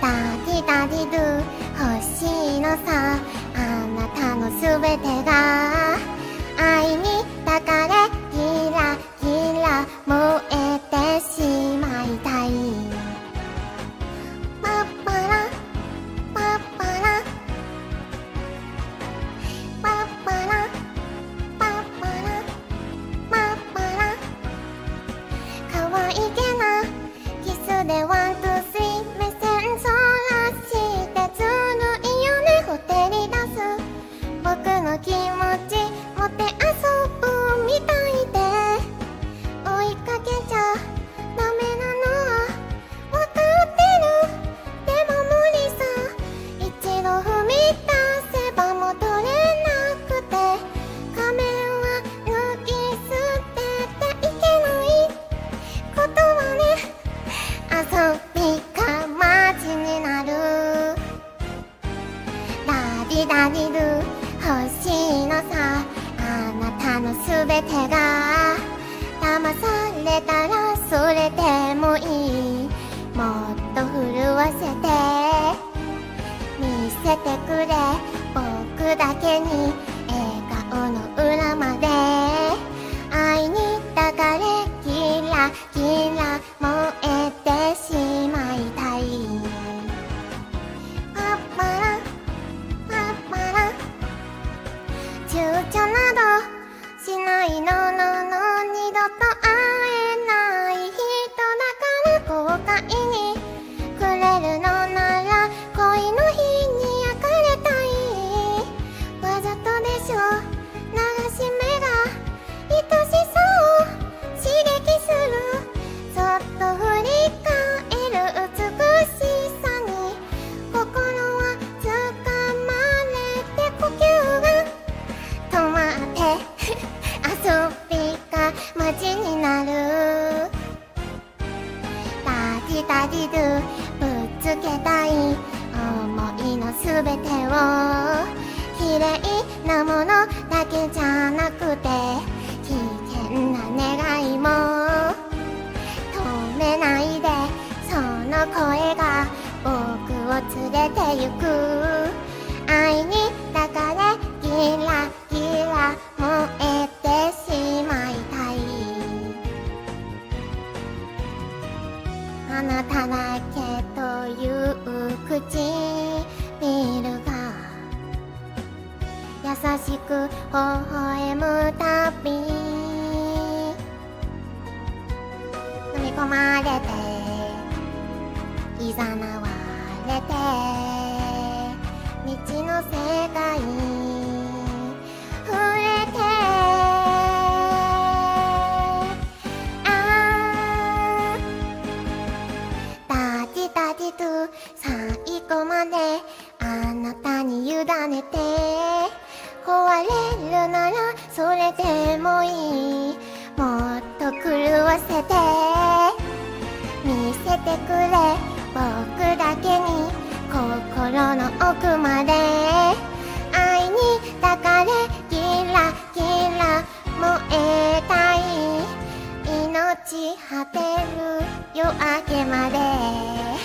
ダディダディドゥ欲しいのさあなたのすべてが。Daddy daddy do 欲しいのさあなたのすべてが騙されたらそれでもいいもっと震わせて見せてくれ躊躇などしないのなものだけじゃなくて危険な願いも止めないでその声が僕を連れて行く。く微笑むたび。飲み込まれていざなわれて未知の世界触れて。あーダディダディドゥ最後まであなたに委ねて。壊れるならそれでもいい。もっと狂わせて。見せてくれ。僕だけに心の奥まで。愛に抱かれギラギラ。燃えたい。命果てる夜明けまで。